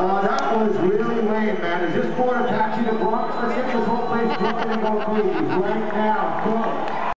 Uh, that was really lame, man. Is this for a to Bronx? Let's get this whole place broken and go crazy. Right